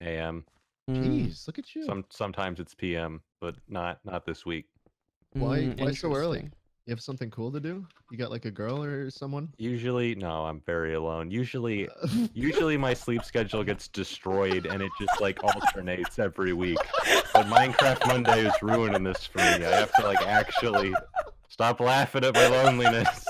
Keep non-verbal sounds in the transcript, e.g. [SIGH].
a.m. Mm. Jeez, look at you. Some sometimes it's p.m., but not not this week. Mm, why- mm, why so early? You have something cool to do? You got like a girl or someone? Usually, no, I'm very alone. [LAUGHS] Usually, usually my sleep schedule gets destroyed and it just like alternates every week. But Minecraft Monday is ruining this for me. I have to like actually stop laughing at my loneliness.